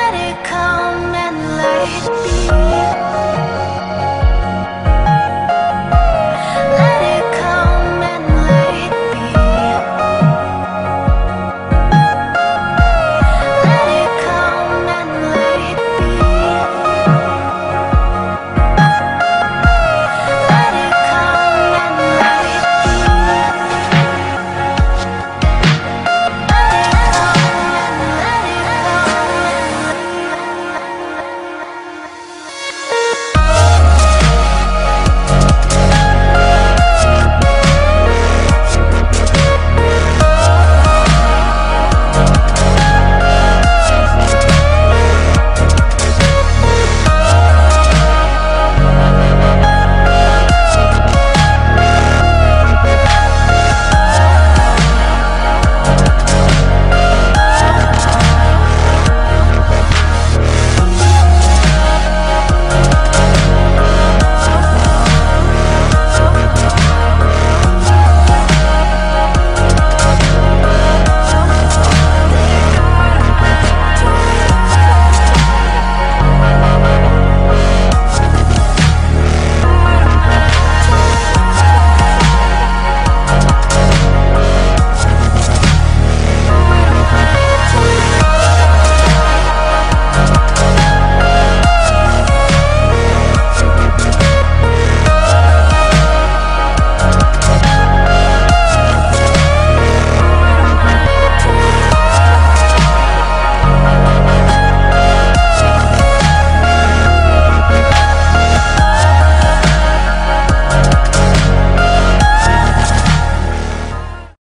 let it come and light